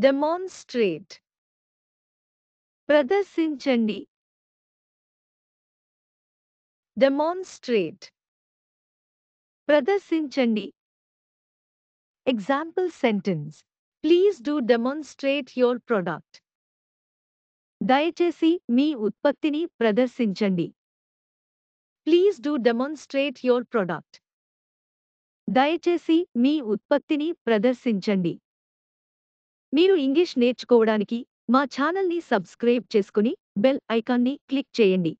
Demonstrate ప్రదర్శించండి. Demonstrate ప్రదర్శించండి. Example sentence please do demonstrate your product. దయచేసి మీ ఉత్పత్తిని ప్రదర్శించండి. Please do demonstrate your product. దయచేసి మీ ఉత్పత్తిని ప్రదర్శించండి. మీరు ఇంగ్లీష్ నేర్చుకోవడానికి మా ఛానల్‌ని సబ్స్క్రైబ్ చేసుకుని బెల్ ఐకాన్‌ని క్లిక్ చేయండి.